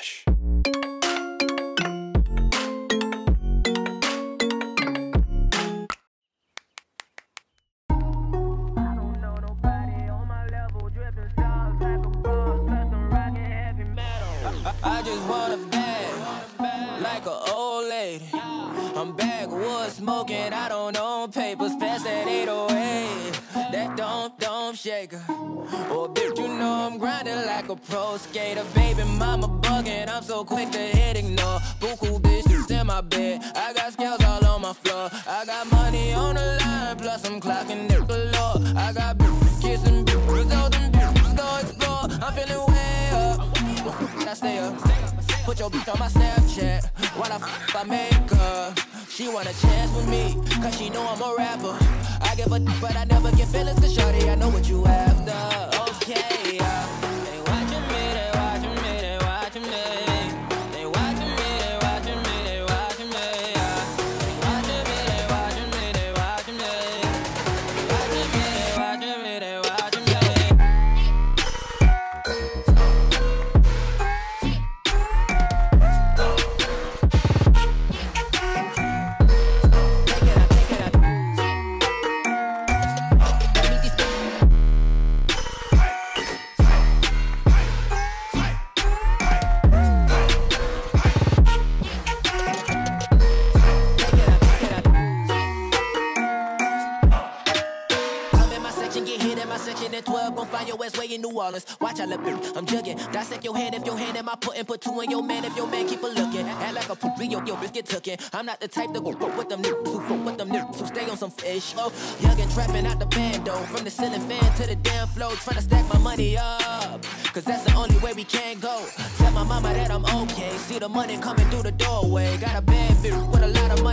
Hush. I just want a bag, like an old lady. I'm backwoods smoking, I don't own papers, pass oh that 808. That don't, don't shaker. Oh, bitch, you know I'm grinding like a pro skater. Baby, mama I'm so quick to hit ignore. Buku bitches in my bed, I got scales all on my floor. I got money on the line, plus I'm clocking it galore. I got bitches kissing bitches, all them bitches go explore. I'm feeling way up. I stay up. Put your bitch on my Snapchat while I f- I make her. She want a chance with me, cause she know I'm a rapper. I give a d- but I never get feelings, cause shorty, I know what you after. Okay, yeah. Watch I look, I'm jugging. Dissect your hand if your hand in my putting. Put two in your man if your man keep a looking. Act like a poopy, yo, yo, bitch get tookin'. I'm not the type to go fuck with them niggas who fuck with them niggas who stay on some fish. Oh, young and trapping out the bando. From the ceiling fan to the damn floor. Trying to stack my money up. Cause that's the only way we can go. Tell my mama that I'm okay. See the money coming through the doorway. Got a bad bitch with a lot of money,